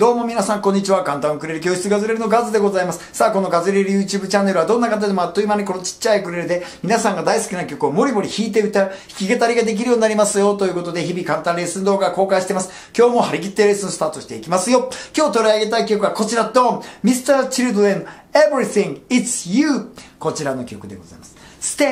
どうも皆さんこんにちは。簡単ウクレレ教室ガズレレのガズでございます。さあ、このガズレレ YouTube チャンネルはどんな方でもあっという間にこのちっちゃいウクレレで皆さんが大好きな曲をもりもり弾いて歌う、弾き語りができるようになりますよということで日々簡単レッスン動画を公開してます。今日も張り切ってレッスンスタートしていきますよ。今日取り上げたい曲はこちらと、Mr. Children Everything It's You こちらの曲でございます。Stay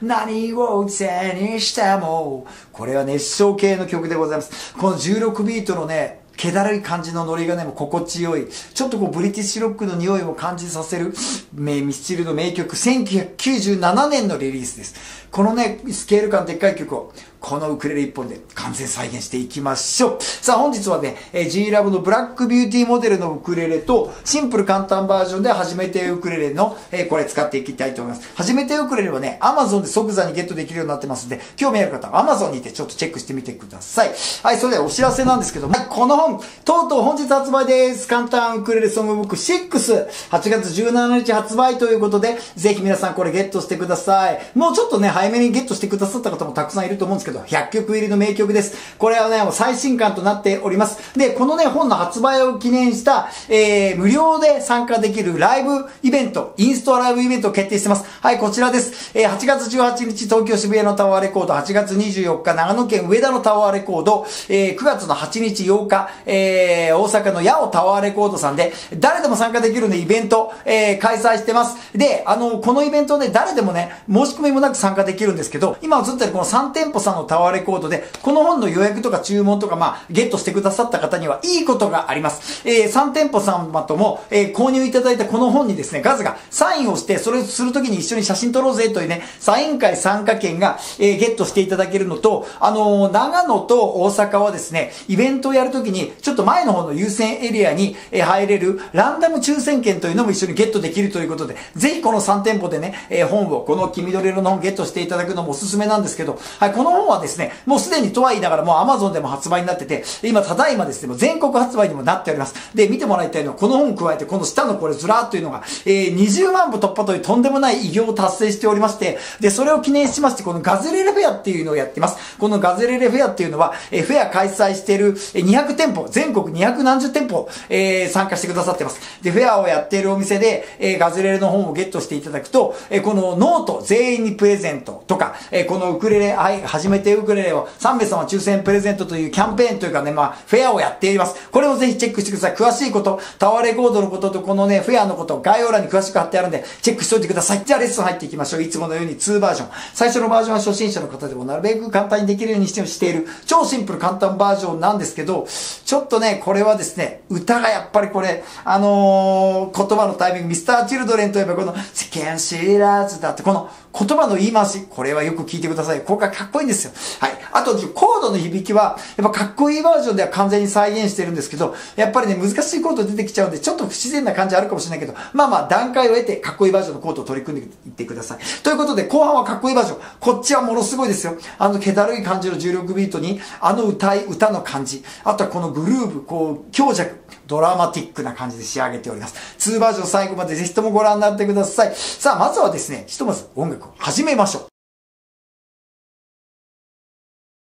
何を手にしてもこれは熱唱系の曲でございますこの16ビートのね気だるい感じのノリがね、もう心地よい。ちょっとこう、ブリティッシュロックの匂いを感じさせる、ミスチルの名曲、1997年のリリースです。このね、スケール感でっかい曲を、このウクレレ一本で完全再現していきましょう。さあ本日はね、え G ラブのブラックビューティーモデルのウクレレと、シンプル簡単バージョンで初めてウクレレの、えこれ使っていきたいと思います。初めてウクレレはね、Amazon で即座にゲットできるようになってますんで、興味ある方は Amazon にてちょっとチェックしてみてください。はい、それではお知らせなんですけども、この本、とうとう本日発売です。簡単ウクレレソングブック6、8月17日発売ということで、ぜひ皆さんこれゲットしてください。もうちょっとね、早めにゲットしてくださった方もたくさんいると思うんですけど、100曲入りの名曲です。これはね、もう最新刊となっております。で、このね、本の発売を記念した、えー、無料で参加できるライブイベント、インストライブイベントを決定してます。はい、こちらです。えー、8月18日、東京渋谷のタワーレコード、8月24日、長野県上田のタワーレコード、えー、9月の8日8日、えー、大阪の八尾タワーレコードさんで、誰でも参加できるね、イベント、えー、開催してます。で、あの、このイベントね、誰でもね、申し込みもなく参加できるできるんですけど、今映ってるこの3店舗さんのタワーレコードで、この本の予約とか注文とか、まあ、ゲットしてくださった方にはいいことがあります。えー、3店舗様とも、えー、購入いただいたこの本にですね、ガズがサインをして、それをするときに一緒に写真撮ろうぜというね、サイン会参加券が、えー、ゲットしていただけるのと、あのー、長野と大阪はですね、イベントをやるときに、ちょっと前の方の優先エリアに、えー、入れるランダム抽選券というのも一緒にゲットできるということで、ぜひこの3店舗でね、えー、本を、この黄緑色の本ゲットしていただくのもおすすめなんですけど、はい、この本はですね、もうすでにとは言いながらもう Amazon でも発売になってて、今ただいまですね、全国発売にもなっております。で、見てもらいたいのは、この本加えて、この下のこれズラーというのが、えー、20万部突破というとんでもない偉業を達成しておりまして、で、それを記念しまして、このガズレレフェアっていうのをやってます。このガズレレフェアっていうのは、えー、フェア開催している200店舗、全国200何十店舗、えー、参加してくださってます。で、フェアをやっているお店で、えー、ガズレレの本をゲットしていただくと、えー、このノート全員にプレゼントとか、えー、このウクレレ、はい、初めてウクレレを3名様抽選プレゼントというキャンペーンというかね、まあ、フェアをやっています。これをぜひチェックしてください。詳しいこと、タワーレコードのこととこのね、フェアのこと、概要欄に詳しく貼ってあるんで、チェックしておいてください。じゃあレッスン入っていきましょう。いつものように2バージョン。最初のバージョンは初心者の方でもなるべく簡単にできるようにしてしている、超シンプル簡単バージョンなんですけど、ちょっとね、これはですね、歌がやっぱりこれ、あのー、言葉のタイミング、ミスターチルドレンといえばこの、世間知らずだって、この言葉の言い回し、これはよく聞いてください。ここがかっこいいんですよ。はい。あと、コードの響きは、やっぱかっこいいバージョンでは完全に再現してるんですけど、やっぱりね、難しいコード出てきちゃうんで、ちょっと不自然な感じあるかもしれないけど、まあまあ、段階を得て、かっこいいバージョンのコードを取り組んでいってください。ということで、後半はかっこいいバージョン。こっちはものすごいですよ。あの、気だるい感じの重力ビートに、あの歌い、歌の感じ。あとはこのグルーブ、こう、強弱、ドラマティックな感じで仕上げております。2バージョン最後までぜひともご覧になってください。さあ、まずはですね、ひとまず音楽を始めましょう。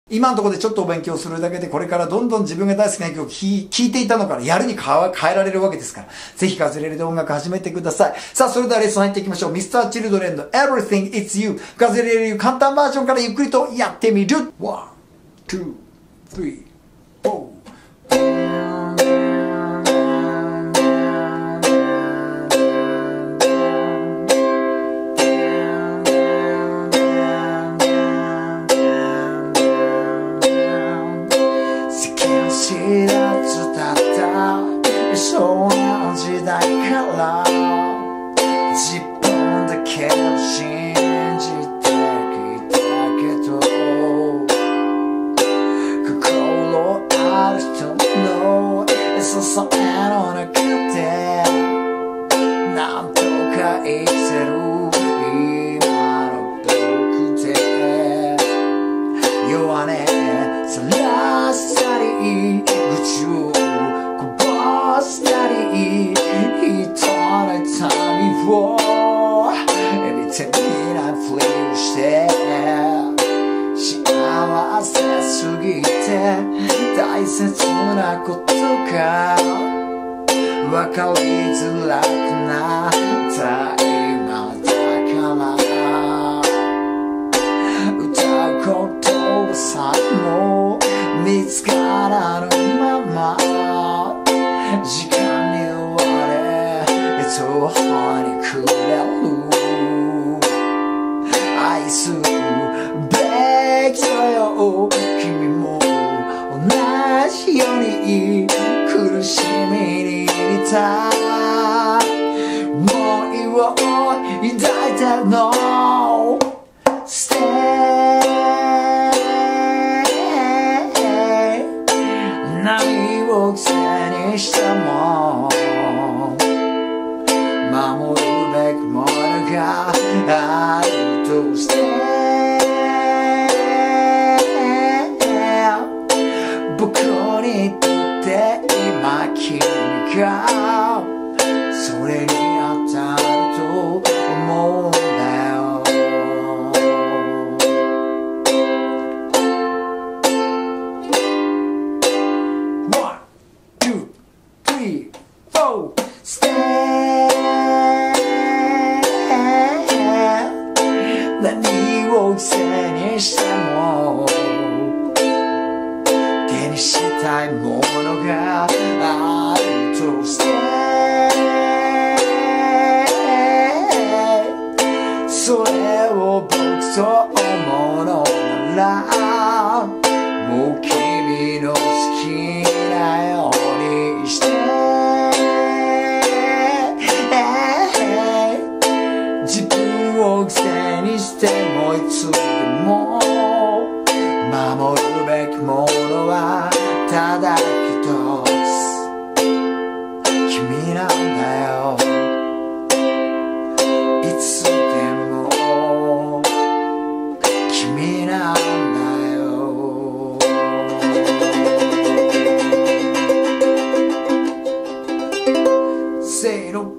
今のところでちょっとお勉強するだけで、これからどんどん自分が大好きな曲を聴いていたのから、やるに変えられるわけですから、ぜひカズレレで音楽始めてください。さあ、それではレッスン入っていきましょう。Mr.Children の Everything It's You カズレレ流簡単バージョンからゆっくりとやってみる。1、2、3、4。ことさえも見つからぬまま時間に追われ途方に暮れる愛するべきだよ君も同じように苦しみに似た思いを抱いたのせーの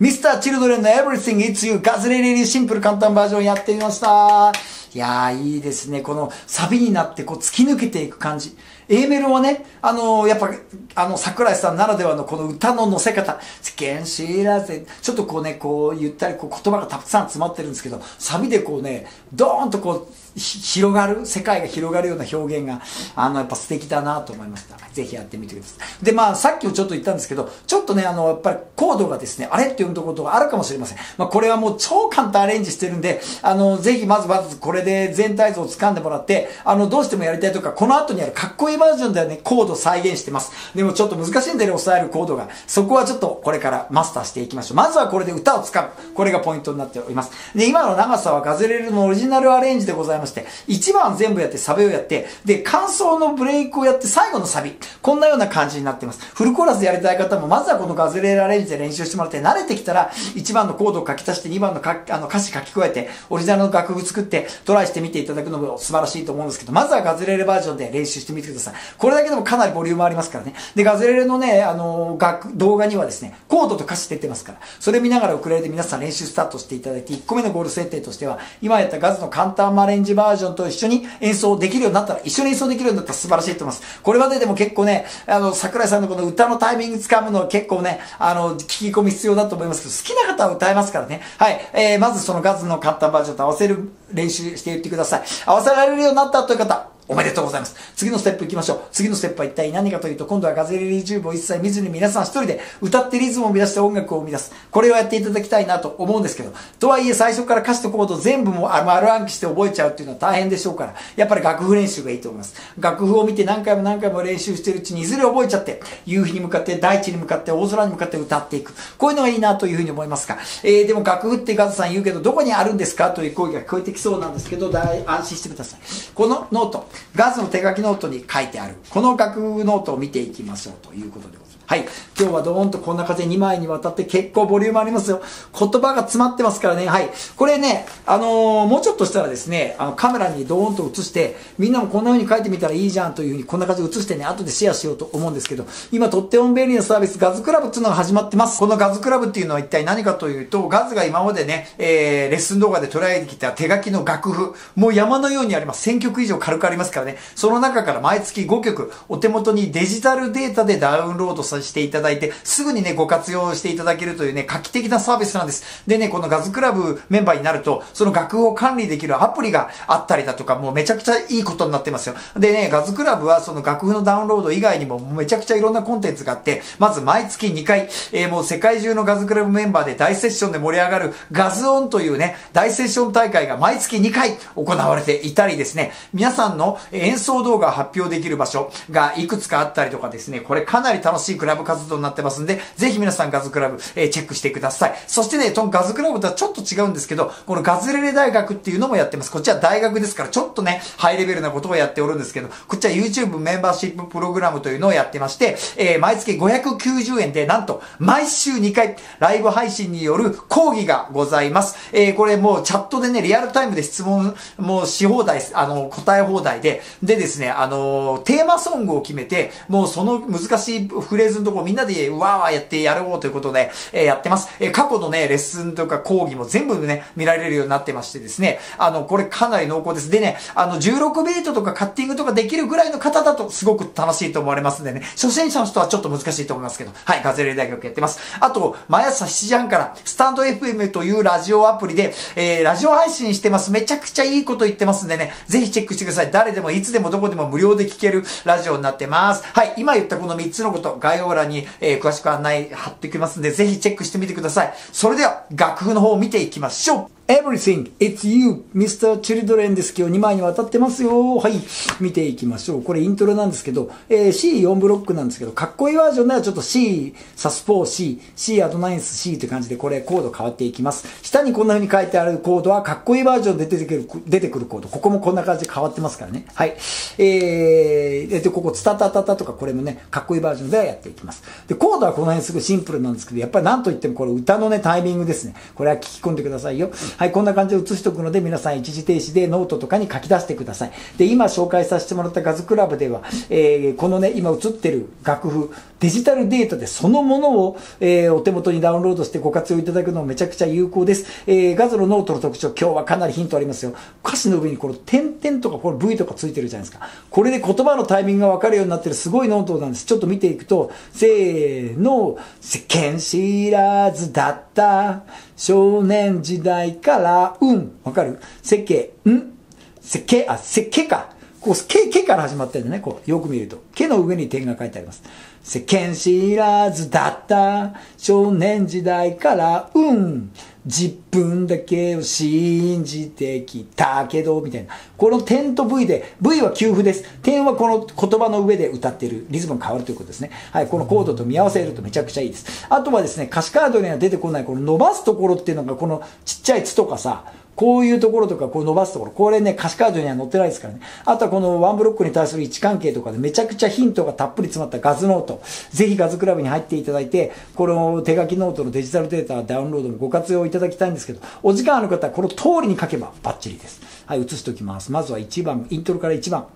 ミスターチルドレンの Everything It's You ガズレレリシンプル簡単バージョンやってみました。いやー、いいですね。このサビになってこう突き抜けていく感じ。A メロはね、あのーやっぱ、あの、桜井さんならではのこの歌の乗せ方。世間知らず、ちょっとこうね、こう言ったり、こう言葉がたくさん詰まってるんですけど、サビでこうね、ドーンとこう、広がる、世界が広がるような表現が、あの、やっぱ素敵だなと思いました。ぜひやってみてください。で、まあ、さっきもちょっと言ったんですけど、ちょっとね、あの、やっぱりコードがですね、あれって読むところがあるかもしれません。まあ、これはもう超簡単アレンジしてるんで、あの、ぜひまずまずこれで全体像を掴んでもらって、あの、どうしてもやりたいとか、この後にあるかっこいいバージョンではね、コード再現してます。でもちょっと難しいんでね、抑えるコードが。そこはちょっとこれからマスターしていきましょう。まずはこれで歌を掴む。これがポイントになっております。で、今の長さはガズレレのオリジナルアレンジでございますまして、1番全部やってサビをやって、で、感想のブレイクをやって最後のサビ。こんなような感じになってます。フルコーラスでやりたい方も、まずはこのガズレレアレンジで練習してもらって、慣れてきたら、1番のコードを書き足して、2番のかあの歌詞書き加えて、オリジナルの楽譜作って、トライしてみていただくのも素晴らしいと思うんですけど、まずはガズレレバージョンで練習してみてください。これだけでもかなりボリュームありますからね。で、ガズレレのね、あの、楽、動画にはですね、コードと歌詞出てますから、それ見ながらウクレレで皆さん練習スタートしていただいて、1個目のゴール設定としては、今やったガズの簡単アレンジバージョンと一緒に演奏できるようになったら、一緒に演奏できるようになったら素晴らしいと思います。これまででも結構ね、あの、桜井さんのこの歌のタイミング掴むの結構ね、あの、聞き込み必要だと思いますけど、好きな方は歌えますからね。はい。えー、まずそのガズの簡単バージョンと合わせる練習していってください。合わせられるようになったという方、おめでとうございます。次のステップ行きましょう。次のステップは一体何かというと、今度はガズレレ YouTube を一切見ずに皆さん一人で歌ってリズムを生み出して音楽を生み出す。これをやっていただきたいなと思うんですけど、とはいえ最初から歌詞とコード全部もあ丸暗記して覚えちゃうっていうのは大変でしょうから、やっぱり楽譜練習がいいと思います。楽譜を見て何回も何回も練習してるうちにいずれ覚えちゃって、夕日に向かって大地に向かって大空に向かって歌っていく。こういうのがいいなというふうに思いますが、えー、でも楽譜ってガズさん言うけど、どこにあるんですか？という声が聞こえてきそうなんですけど、安心してください。このノート、ガズの手書きノートに書いてある、この楽譜ノートを見ていきましょうということです。はい。今日はドーンとこんな感じで2枚にわたって結構ボリュームありますよ。言葉が詰まってますからね。はい。これね、あのー、もうちょっとしたらですね、あのカメラにドーンと映して、みんなもこんな風に書いてみたらいいじゃんという風にこんな感じで映してね、後でシェアしようと思うんですけど、今とっても便利なサービス、ガズクラブっていうのが始まってます。このガズクラブっていうのは一体何かというと、ガズが今までね、えー、レッスン動画で捉えてきた手書きの楽譜、もう山のようにあります。1000曲以上軽くありますからね。その中から毎月5曲、お手元にデジタルデータでダウンロードさせていただいて、すぐにね、ご活用していただけるというね、画期的なサービスなんです。でね、このガズクラブメンバーになると、その楽譜を管理できるアプリがあったりだとか、もうめちゃくちゃいいことになってますよ。でね、ガズクラブはその楽譜のダウンロード以外にもめちゃくちゃいろんなコンテンツがあって、まず毎月2回、えー、もう世界中のガズクラブメンバーで大セッションで盛り上がるガズオンというね、大セッション大会が毎月2回行われていたりですね、皆さんの演奏動画発表できる場所がいくつかあったりとかですね、これかなり楽しいクラブ活動になってますんで、ぜひ皆さんガズクラブ、えー、チェックしてください。そしてね、そのガズクラブとはちょっと違うんですけど、このガズレレ大学っていうのもやってます。こっちは大学ですから、ちょっとね、ハイレベルなことをやっておるんですけど、こっちは YouTube メンバーシッププログラムというのをやってまして、えー、毎月590円で、なんと、毎週2回、ライブ配信による講義がございます。えー、これもうチャットでね、リアルタイムで質問もし放題、あの、答え放題で、でですね、あの、テーマソングを決めて、もうその難しいフレーズのとこみんなでわーわーやってやろうということで、えー、やってます。えー、過去のね、レッスンとか講義も全部ね、見られるようになってましてですね、あの、これかなり濃厚です。でね、あの、16ビートとかカッティングとかできるぐらいの方だとすごく楽しいと思われますんでね、初心者の人はちょっと難しいと思いますけど、はい、ガゼレ大学やってます。あと、毎朝7時半から、スタンド FM というラジオアプリで、えー、ラジオ配信してます。めちゃくちゃいいこと言ってますんでね、ぜひチェックしてください。誰でもいつでもどこでも無料で聞けるラジオになってます。はい、今言ったこの3つのこと、概要要欄に、えー、詳しく案内貼ってきますんで、ぜひチェックしてみてください。それでは、楽譜の方を見ていきましょう Everything, it's you, Mr. Children です今日2枚にわたってますよ。はい。見ていきましょう。これイントロなんですけど、えー、C4 ブロックなんですけど、かっこいいバージョンではちょっと C、サスポー C、C アドナインス C という感じでこれコード変わっていきます。下にこんな風に書いてあるコードはかっこいいバージョンで出てくる、出てくるコード。ここもこんな感じで変わってますからね。はい。えー、で、ここ、ツタタタタとかこれもね、かっこいいバージョンではやっていきます。で、コードはこの辺すごいシンプルなんですけど、やっぱりなんといってもこれ歌のね、タイミングですね。これは聞き込んでくださいよ。はいこんな感じで写しておくので、皆さん一時停止でノートとかに書き出してください。で、今紹介させてもらったガズクラブでは、えー、このね、今写ってる楽譜、デジタルデータでそのものを、えー、お手元にダウンロードしてご活用いただくのめちゃくちゃ有効です。えー、ガズのノートの特徴、今日はかなりヒントありますよ。歌詞の上にこの点々とか、これ V とかついてるじゃないですか。これで言葉のタイミングがわかるようになってるすごいノートなんです。ちょっと見ていくと、せーの、世間知らずだった少年時代から、うん、わかる？せけ、ん？せけ、あ、せけか。こう、け、けから始まってるんだね。こう、よく見ると。けの上に点が書いてあります。世間知らずだった少年時代から、うん、自分だけを信じてきたけど、みたいな。この点と V で、V は給付です。点はこの言葉の上で歌ってる。リズムが変わるということですね。はい、このコードと見合わせるとめちゃくちゃいいです。あとはですね、歌詞カードには出てこない、この伸ばすところっていうのが、このちっちゃい「つ」とかさ、こういうところとか、こう伸ばすところ。これね、歌詞カードには載ってないですからね。あとはこのワンブロックに対する位置関係とかでめちゃくちゃヒントがたっぷり詰まったガズノート。ぜひガズクラブに入っていただいて、この手書きノートのデジタルデータダウンロードもご活用いただきたいんですけど、お時間ある方はこの通りに書けばバッチリです。はい、映しておきます。まずは1番、イントロから1番。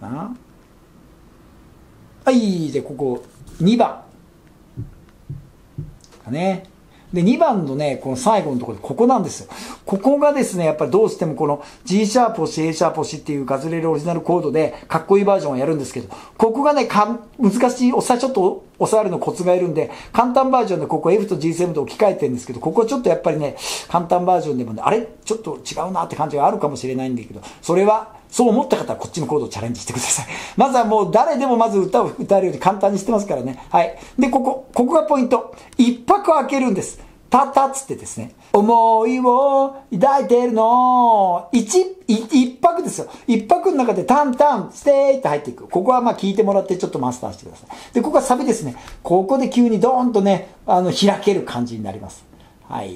はい、で、ここ、2番。かね。で、2番のね、この最後のところで、ここなんですよ。ここがですね、やっぱりどうしてもこの G シャープ押し、A シャープ押しっていうガズレレオリジナルコードで、かっこいいバージョンをやるんですけど、ここがね、か難しい、押さちょっと押さえるのコツがいるんで、簡単バージョンでここ F と G7 で置き換えてるんですけど、ここちょっとやっぱりね、簡単バージョンでもね、あれ？ちょっと違うなって感じがあるかもしれないんだけど、それは、そう思った方はこっちのコードをチャレンジしてください。まずはもう誰でもまず歌を歌えるように簡単にしてますからね。はい。で、ここ、ここがポイント。一泊開けるんです。たたつってですね、思いを抱いているの一、一泊ですよ。一泊の中でタンタン、ステーって入っていく。ここはまあ聞いてもらってちょっとマスターしてください。で、ここはサビですね。ここで急にドーンとね、あの、開ける感じになります。はい。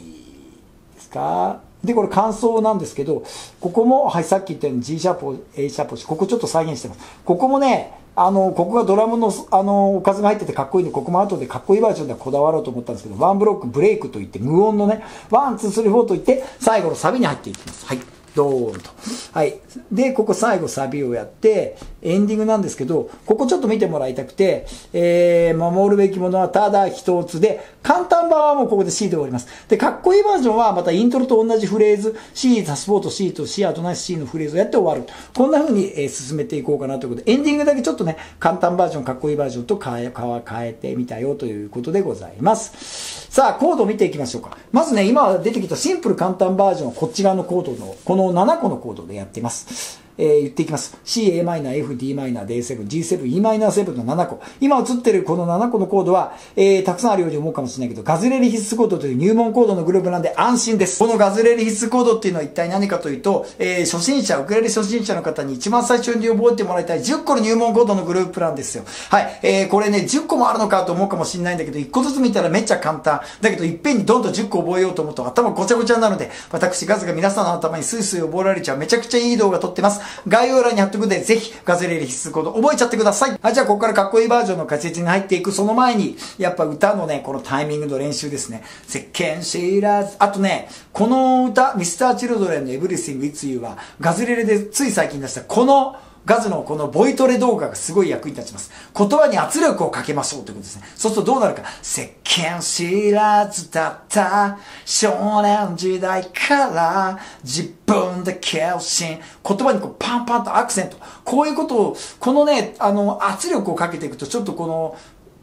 ですか？で、これ感想なんですけど、ここも、はい、さっき言ったように G シャープ、A シャープ、ここちょっと再現してます。ここもね、あの、ここがドラムの、あの、おかずが入っててかっこいいんで、ここも後でかっこいいバージョンではこだわろうと思ったんですけど、ワンブロックブレイクといって、無音のね、One, two, three, four といって、最後のサビに入っていきます。はい。ドーンと。はい。で、ここ最後サビをやって、エンディングなんですけど、ここちょっと見てもらいたくて、えー、守るべきものはただ一つで、簡単版はもうここで C で終わります。で、かっこいいバージョンはまたイントロと同じフレーズ、C sus4 C と C add9 C のフレーズをやって終わる。こんな風に、えー、進めていこうかなということで、エンディングだけちょっとね、簡単バージョン、かっこいいバージョンと変え、変えてみたよということでございます。さあ、コードを見ていきましょうか。まずね、今出てきたシンプル簡単バージョンはこっち側のコードの、この7個のコードでやっています。えー、言っていきます。C、a マイナー、F、d マイナー、D7、G7、e マイナー7の7個。今映ってるこの7個のコードは、えー、たくさんあるように思うかもしれないけど、ガズレレ必須コードという入門コードのグループなんで安心です。このガズレレ必須コードっていうのは一体何かというと、えー、初心者、ウクレレ初心者の方に一番最初に覚えてもらいたい10個の入門コードのグループなんですよ。はい。えー、これね、10個もあるのかと思うかもしれないんだけど、1個ずつ見たらめっちゃ簡単。だけど、いっぺんにどんどん10個覚えようと思うと頭ごちゃごちゃになるので、私、ガズが皆さんの頭にスイスイ覚えられちゃうめちゃくちゃいい動画撮ってます。概要欄に貼っておくんで、ぜひガズレレ必須コード覚えちゃってください。はい、じゃあここからかっこいいバージョンの解説に入っていく。その前に、やっぱ歌のね、このタイミングの練習ですね。石鹸知らず。あとね、この歌、ミスターチルドレンのエブリシングいつ言うは、ガズレレでつい最近出したこのガズのこのボイトレ動画がすごい役に立ちます。言葉に圧力をかけましょうということですね。そうするとどうなるか。石鹸知らずだった少年時代から自分で決心。言葉にこうパンパンとアクセント。こういうことを、このね、あの、圧力をかけていくとちょっとこの、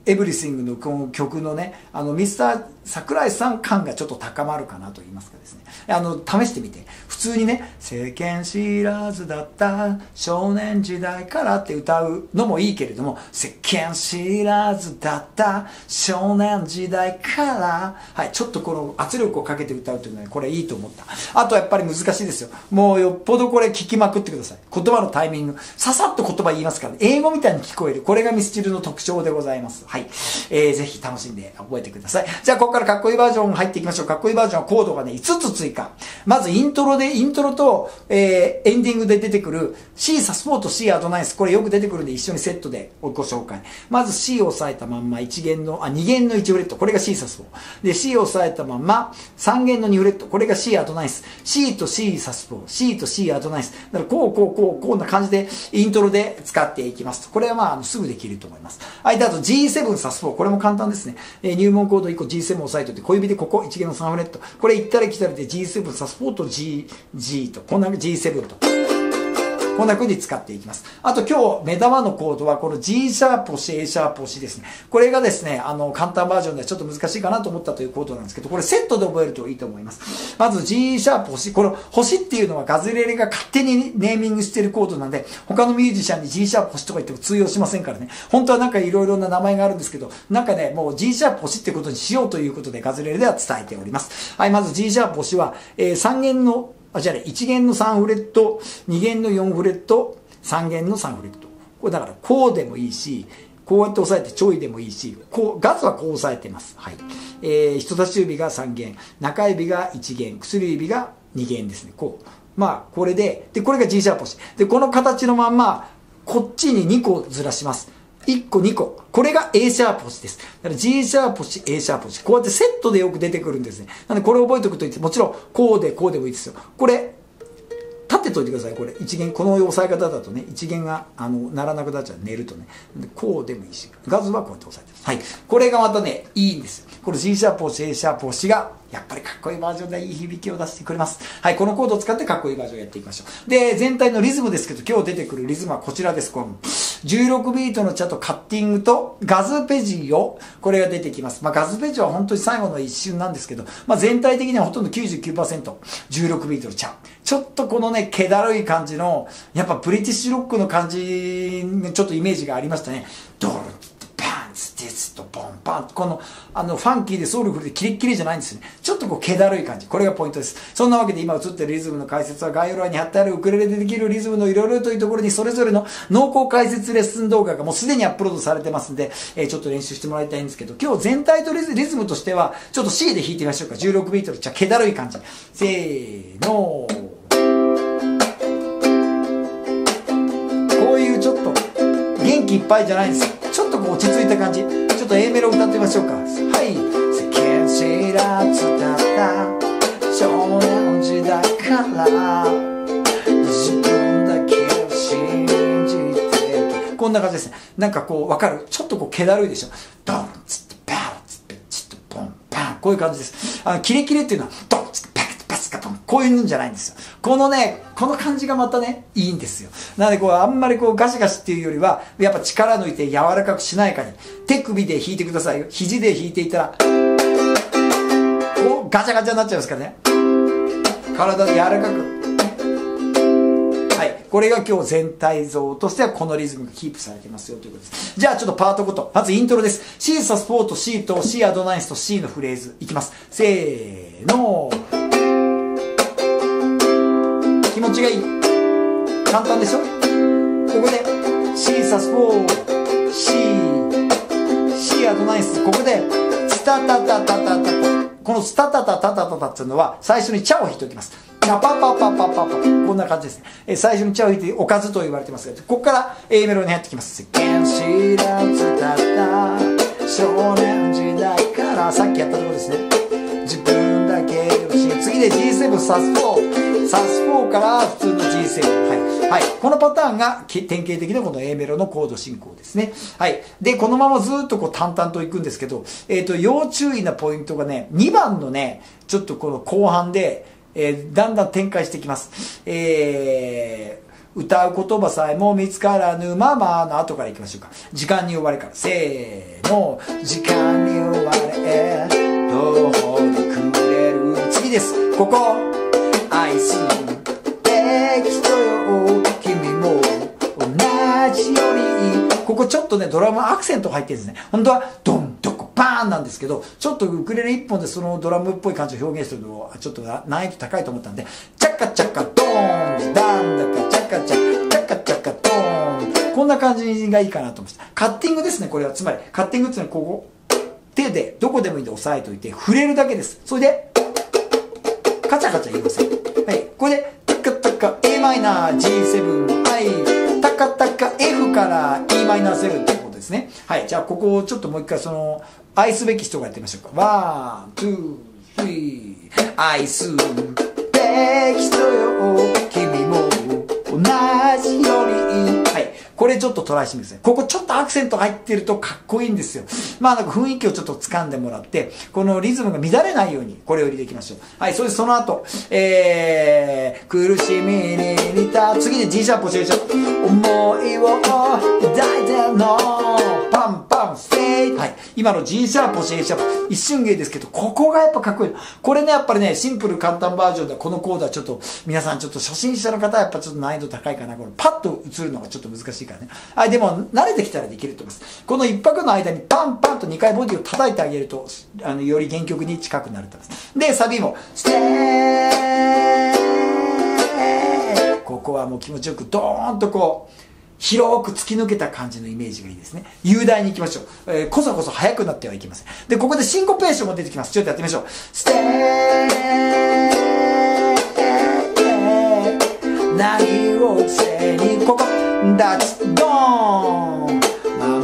エブリシングのこの曲のね、あの、ミスター桜井さん感がちょっと高まるかなと言いますかですね。あの、試してみて。普通にね、世間知らずだった少年時代からって歌うのもいいけれども、世間知らずだった少年時代から、はい、ちょっとこの圧力をかけて歌うっていうのは、これいいと思った。あとやっぱり難しいですよ。もうよっぽどこれ聞きまくってください。言葉のタイミング。ささっと言葉言いますから、ね、英語みたいに聞こえる。これがミスチルの特徴でございます。はい。えー、ぜひ楽しんで覚えてください。じゃあ、ここからかっこいいバージョン入っていきましょう。かっこいいバージョンはコードがね、5つ追加。まずイントロで、イントロと、えー、エンディングで出てくる C サスポート C アドナイス。これよく出てくるんで一緒にセットでご紹介。まず C を押さえたまんま1弦の、あ、2弦の1フレット。これが C サスポー。で、C を押さえたまんま3弦の2フレット。これが C アドナイス。C と C サスポー。C と C アドナイス。だからこう、こう、こう、こんな感じでイントロで使っていきますこれはまあ、あのすぐできると思います。はい、で、あと G7 サスポー。これも簡単ですね。えー、入門コード1個 G7 押さえておいて、小指でここ1弦の3フレット。これ行ったり来たりで G7 サスポート G、G と、こんな G7 と。こんな風に使っていきます。あと今日目玉のコードはこの G シャープ押し A シャープ押しですね。これがですね、あの簡単バージョンではちょっと難しいかなと思ったというコードなんですけど、これセットで覚えるといいと思います。まず G シャープ押し、この星っていうのはガズレレが勝手にネーミングしてるコードなんで、他のミュージシャンに G シャープ星とか言っても通用しませんからね。本当はなんか色々な名前があるんですけど、なんかね、もう G シャープ星ってことにしようということでガズレレでは伝えております。はい、まず G シャープ星は、えー、3弦のあ、じゃあね、1弦の3フレット、2弦の4フレット、3弦の3フレット。これだからこうでもいいし、こうやって押さえてちょいでもいいし、こう、ガスはこう押さえてます。はい。えー、人差し指が3弦、中指が1弦、薬指が2弦ですね。こう。まあ、これで、で、これが G シャープ押し。で、この形のまんま、こっちに2個ずらします。1個2個。これが A シャープ星です。だから G シャープ星、A シャープ星。こうやってセットでよく出てくるんですね。なのでこれ覚えておくといいです。もちろん、こうでこうでもいいですよ。これ、立てといてください。これ、一弦、この押さえ方だとね、一弦が、あの、鳴らなくなっちゃう。寝るとね。こうでもいいし、ガズはこうやって押さえてはい。これがまたね、いいんです。この G シャープ星、A シャープ星が、やっぱりかっこいいバージョンでいい響きを出してくれます。はい、このコードを使ってかっこいいバージョンをやっていきましょう。で、全体のリズムですけど、今日出てくるリズムはこちらです。この16ビートのチャとカッティングとガズペジオ、これが出てきます。まあ、ガズペジオは本当に最後の一瞬なんですけど、まあ、全体的にはほとんど99%、16ビートのチャ。ちょっとこのね、気だるい感じの、やっぱブリティッシュロックの感じ、ちょっとイメージがありましたね。ドルパンツテツとポンパンこのあのファンキーでソウルフルでキレッキレじゃないんですね。ちょっとこう気だるい感じ。これがポイントです。そんなわけで今映ってるリズムの解説は概要欄に貼ってあるウクレレでできるリズムのいろいろというところにそれぞれの濃厚解説レッスン動画がもうすでにアップロードされてますんで、えー、ちょっと練習してもらいたいんですけど今日全体とリズムとしてはちょっと C で弾いてみましょうか。16ビートルじゃ気だるい感じ。せーの。こういうちょっと元気いっぱいじゃないんです。ちょっとこう落ち着いた感じ。ちょっと A メロ歌ってみましょうか。はい。世間知らずだった少年時代から自分だけを信じてこんな感じですね。なんかこう、わかるちょっとこう、気だるいでしょ。ドンつって、パーつって、ちょっとポン、パン。こういう感じです。あの、キレキレっていうのは、ドンつって、パッパスカポン。こういうんじゃないんですよ。このね、この感じがまたね、いいんですよ。なのでこう、あんまりこう、ガシガシっていうよりは、やっぱ力抜いて柔らかくしなやかに、手首で弾いてくださいよ。肘で弾いていたら、こう、ガチャガチャになっちゃいますからね。体で柔らかく。はい。これが今日全体像としてはこのリズムがキープされてますよということです。じゃあちょっとパートごと。まずイントロです。シーサスポート C と C アドナイスと C のフレーズいきます。せーの。気持ちがいい。簡単でしょ？ここで C サスポー C C アドナイス。ここでスタタタタタタ。このスタタタタタタタっていうのは最初にチャを弾いておきます。パパパパパパパこんな感じですね。最初にチャを弾いておかずと言われてますが、ここから A メロに入ってきます。知らずだった少年時代からさっきやったところですね。自分だけをし次で G7 サス4サス4から普通の G7 はい、はい、このパターンが典型的なこの A メロのコード進行ですねはいでこのままずっとこう淡々といくんですけど、えっ、ー、と要注意なポイントがね2番のねちょっとこの後半で、えー、だんだん展開してきますえー歌う言葉さえも見つからぬままの後からいきましょうか。時間に追われから。せーの。時間に追われ、途方に暮れる。次です。ここ。じより。ここちょっとね、ドラムアクセント入ってるんですね。本当は、ドン、ドコ、バーンなんですけど、ちょっとウクレレ一本でそのドラムっぽい感じを表現するのは、ちょっと難易度高いと思ったんで、チャッカチャッカ、ドーン、ダンダカ、チャッカチャカ、チャッカチャッカ、ドーン。こんな感じがいいかなと思いました。カッティングですね、これは。つまり、カッティングっていうのはここ、手で、どこでもいいんで押さえといて、触れるだけです。それで、カチャカチャ言いません。はい。これで、タカタカ a マイナー G7、はい。カタカ F から e マイナー7ってことですね。はい。じゃあ、ここをちょっともう一回その、愛すべき人がやってみましょうか。 One, two, three。愛すべき人よ、君も同じよ。これちょっとトライしてみてください。ここちょっとアクセント入ってるとかっこいいんですよ。まあなんか雰囲気をちょっと掴んでもらって、このリズムが乱れないように、これを入れていきましょう。はい、それでその後、えー、苦しみに似た、次で G シャープ教えちゃう。思いを抱いての、パンパン、ステイはい。今の G シャープ、C シャープ、一瞬芸ですけど、ここがやっぱかっこいい。これね、やっぱりね、シンプル簡単バージョンでこのコードはちょっと、皆さんちょっと初心者の方はやっぱちょっと難易度高いかな。これパッと映るのがちょっと難しいかね。はい、でも慣れてきたらできると思います。この一拍の間にパンパンと2回ボディを叩いてあげると、あの、より原曲に近くなると思います。で、サビも、ステーここはもう気持ちよくドーンとこう、広く突き抜けた感じのイメージがいいですね。雄大に行きましょう。えー、こそこそ速くなってはいけません。で、ここでシンコペーションも出てきます。ちょっとやってみましょう。ステー何を背にここダチドーン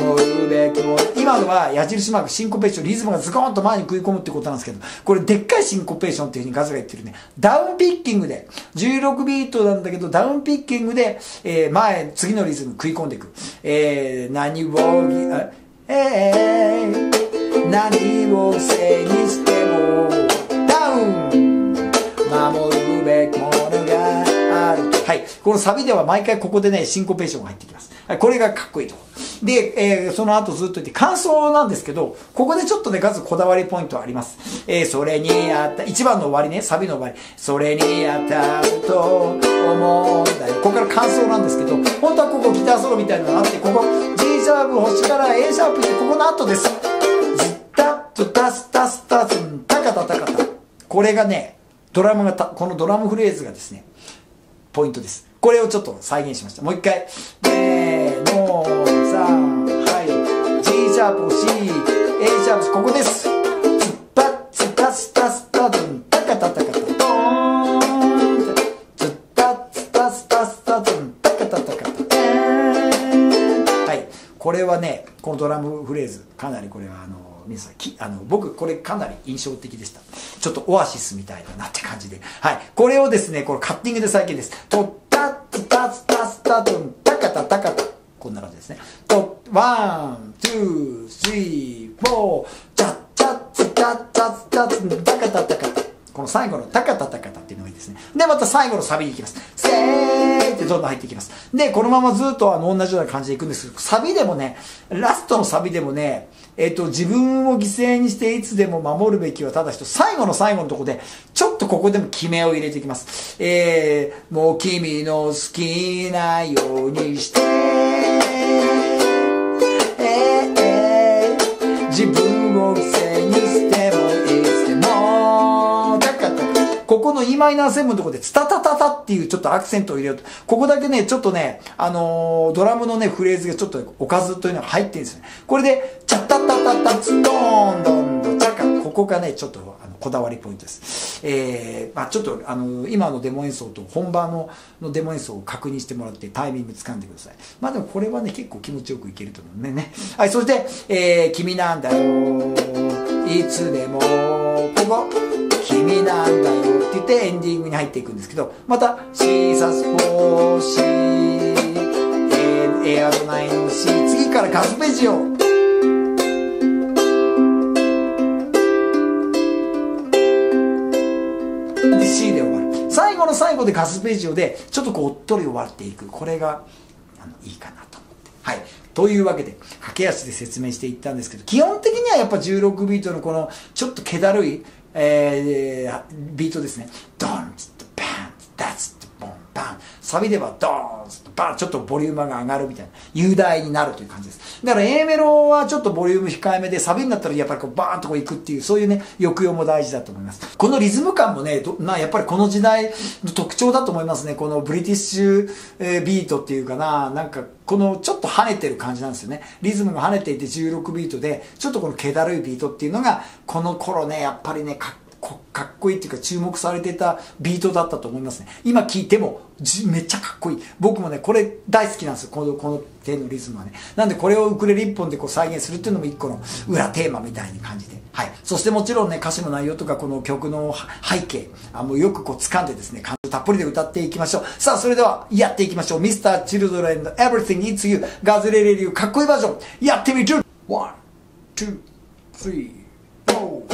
守るべきも今のは矢印マークシンコペーションリズムがズコーンと前に食い込むってことなんですけどこれでっかいシンコペーションっていうふうにガズが言ってるね。ダウンピッキングで。16ビートなんだけどダウンピッキングで、えー、前次のリズム食い込んでいく、えー、何をえー、何をせにしてはい。このサビでは毎回ここでね、シンコペーションが入ってきます。はい、これがかっこいいと。で、えー、その後ずっと言って、感想なんですけど、ここでちょっとね、数こだわりポイントあります。えー、それにあった、一番の終わりね、サビの終わり。それにあったと思うんだよ。ここから感想なんですけど、本当はここギターソロみたいなのがあって、ここ G シャープ星から A シャープってここの後です。ズッタッとタスタスタスン、タカタタカタ。これがね、ドラムがた、このドラムフレーズがですね、ポイントです。これをちょっと再現しました。もう一回。で、の、さ、はい。G シャープ、C、A シャープ、ここです。ツッパッツタスタスタドン、タカタタカタ、ドーンツッタッツタスタスタドン、タカタタカタ、はい。これはねこのドラムフレーズかなりこれはあの皆さんきあの僕これかなり印象的でしたちょっとオアシスみたいだなって感じではいこれをですねこれカッティングで再現ですとったつたつたつたとんたかたたかたこんな感じですねと one two three four チャッチャッツタッタッタッツタカタタカタこの最後のタカタタカタっていうのがいいですね。で、また最後のサビに行きます。せーってどんどん入っていきます。で、このままずっとあの同じような感じでいくんですけど、サビでもね、ラストのサビでもね、えっと、自分を犠牲にしていつでも守るべきはただ人、最後の最後のとこで、ちょっとここでも決めを入れていきます。えー、もう君の好きなようにして、ここの e マイナー7のところで、ツタタタタっていうちょっとアクセントを入れようと。ここだけね、ちょっとね、あのー、ドラムのね、フレーズがちょっとおかずというのが入ってるんですよね。これで、チャッタタタタツドーン。ここがね、ちょっとあのこだわりポイントです。えー、まあちょっとあの、今のデモ演奏と本番ののデモ演奏を確認してもらってタイミング掴んでください。まあでもこれはね、結構気持ちよくいけると思うんでね。はい、そして、えー、君なんだよ。いつでも、ここ。君なんだよって言ってエンディングに入っていくんですけど、また、シーサスポーシー、エアドナインシー、次からカスペジオ。最後の最後でカスペジオで、ちょっとこう、おっとり終わっていく。これが、あの、いいかなと思って。はい。というわけで、駆け足で説明していったんですけど、基本的にはやっぱ16ビートのこの、ちょっと気だるい、えー、ビートですね。ドンツッとバンッ。サビではドーンとバンちょっとボリュームが上がるみたいな、雄大になるという感じです。だから A メロはちょっとボリューム控えめで、サビになったらやっぱりこうバーンとこう行くっていう、そういうね、抑揚も大事だと思います。このリズム感もね、まあやっぱりこの時代の特徴だと思いますね。このブリティッシュ、ビートっていうかな、なんかこのちょっと跳ねてる感じなんですよね。リズムが跳ねていて16ビートで、ちょっとこの気だるいビートっていうのが、この頃ね、やっぱりね、かっかっこいいっていうか注目されてたビートだったと思いますね。今聴いてもめっちゃかっこいい。僕もね、これ大好きなんですよ。この、この手のリズムはね。なんでこれをウクレレ一本でこう再現するっていうのも一個の裏テーマみたいな感じで。はい。そしてもちろんね、歌詞の内容とかこの曲の背景、あもうよくこう掴んでですね、感情たっぷりで歌っていきましょう。さあ、それではやっていきましょう。Mr. Children Everything It's You ガズレレ流かっこいいバージョン。やってみる !1、2、3、4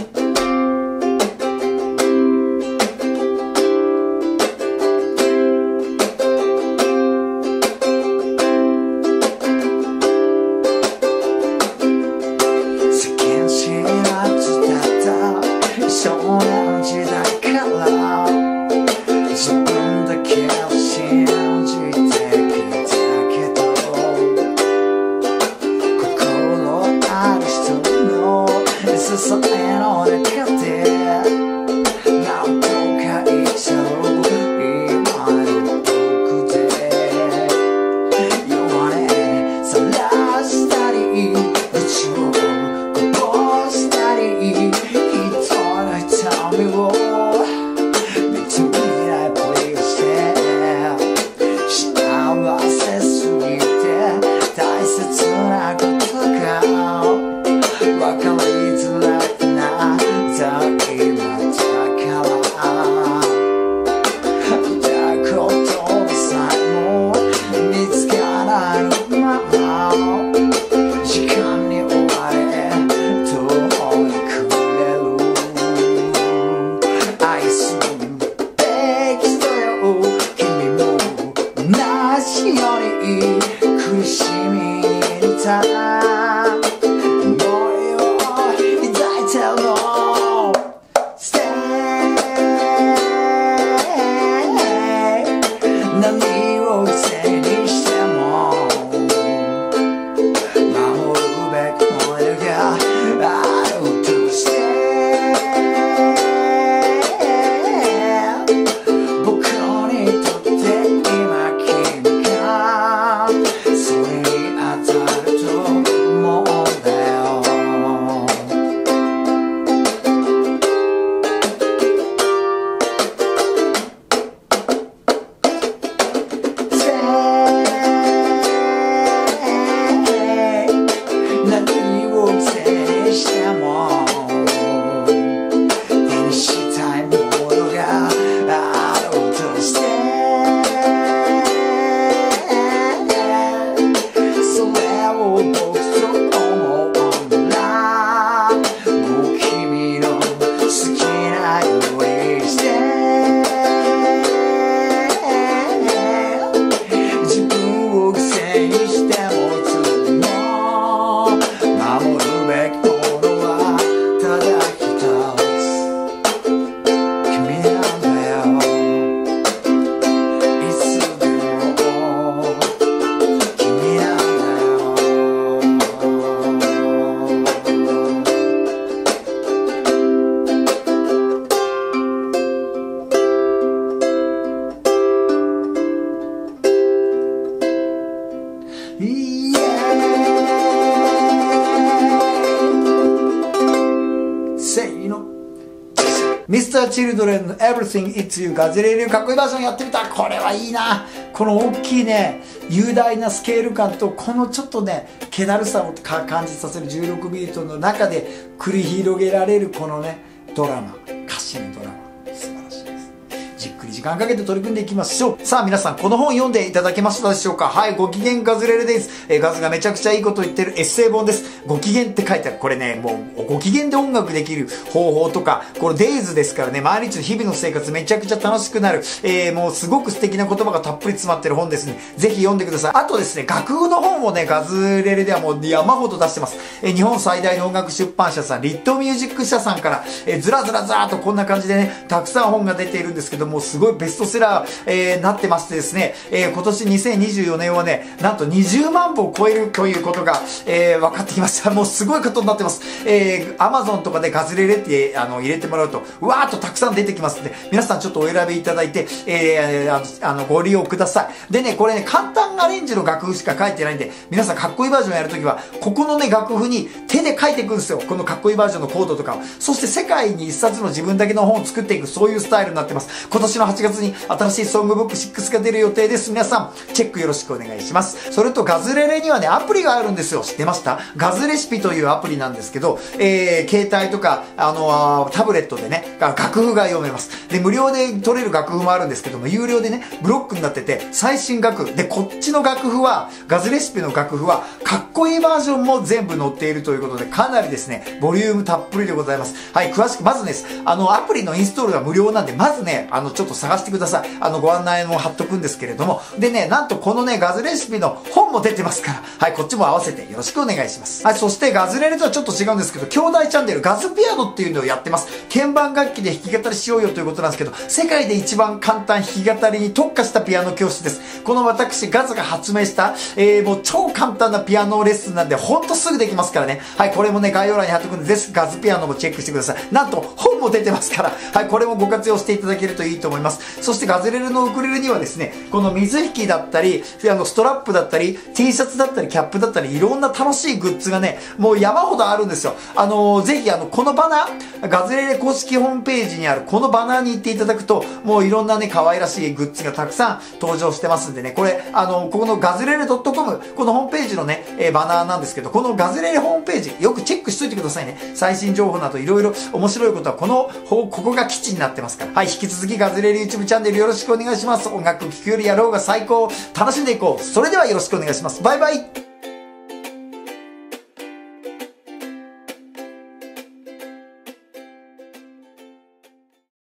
せーの。ミスター・チルドレンの Everything It's You. ガズレレかっこいいバージョンやってみた。これはいいな。この大きいね雄大なスケール感とこのちょっとね気だるさを感じさせる16ビートの中で繰り広げられるこのねドラマ。歌詞のドラマ。時間かけて取り組んでいきましょう。さあ皆さん、この本読んでいただけましたでしょうか？はい、ご機嫌ガズレレです。えー、ガズがめちゃくちゃいいこと言ってるエッセイ本です。ご機嫌って書いてある。これね、もう、ご機嫌で音楽できる方法とか、このデイズですからね、毎日の日々の生活めちゃくちゃ楽しくなる。えー、もうすごく素敵な言葉がたっぷり詰まってる本ですね。ぜひ読んでください。あとですね、楽譜の本をね、ガズレレではもう山ほど出してます。えー、日本最大の音楽出版社さん、リットミュージック社さんから、えー、ずらずらずらっとこんな感じでね、たくさん本が出ているんですけども、すごいベストセラーえー、なってましてですね、えー、今年2024年はね、なんと20万部を超えるということが、えー、分かってきました。もうすごいことになってます。えー、Amazon とかでガズレレってあの入れてもらうと、うわーっとたくさん出てきますんで、皆さんちょっとお選びいただいて、えー、あの、ご利用ください。でね、これね、簡単アレンジの楽譜しか書いてないんで、皆さんかっこいいバージョンやるときは、ここのね、楽譜に手で書いていくんですよ。このかっこいいバージョンのコードとかを。そして世界に一冊の自分だけの本を作っていく、そういうスタイルになってます。今年の8月に新しいソングブック6が出る予定です。皆さん、チェックよろしくお願いします。それとガズレレにはね、アプリがあるんですよ。知ってましたガズレシピというアプリなんですけど、えー、携帯とか、あのタブレットでね、楽譜が読めます。で、無料で取れる楽譜もあるんですけども、有料でね、ブロックになってて、最新楽譜。で、こっちの楽譜は、ガズレシピの楽譜は、かっこいいバージョンも全部載っているということで、かなりですね、ボリュームたっぷりでございます。はい、詳しく、まずです、あの、アプリのインストールが無料なんで、まずね、あの、ちょっと探してください。あの、ご案内も貼っとくんですけれども、でね、なんとこのね、ガズレシピの本も出てますから、はい、こっちも合わせてよろしくお願いします。はい、そしてガズレレとはちょっと違うんですけど、兄弟チャンネルガズピアノっていうのをやってます。鍵盤楽器で弾き語りしようよということなんですけど、世界で一番簡単弾き語りに特化したピアノ教室です。この私、ガズが発明した、えー、もう超簡単なピアノレッスンなんで、ほんとすぐできますからね。はい、これもね、概要欄に貼っとくんで、ぜひガズピアノもチェックしてください。なんと、本も出てますから、はい、これもご活用していただけるといいと思います。そしてガズレレのウクレレにはですね、この水引だったり、あの、ストラップだったり、T シャツだったり、キャップだったり、いろんな楽しいグッズがね、もう山ほどあるんですよ。あのー、ぜひ、あの、このバナー、ガズレレ公式ホームページにあるこのバナーに行っていただくと、もういろんなね、可愛らしいグッズがたくさん登場してますんでね、これ、あの、ここのガズレレ .com、このホームページのね、えー、バナーなんですけど、このガズレレホームページ、よくチェックしといてくださいね。最新情報などいろいろ面白いことは、この、ここが基地になってますから。はい、引き続きガズレレ YouTube チャンネルよろしくお願いします。音楽聴くよりやろうが最高。楽しんでいこう。それではよろしくお願いします。バイバイ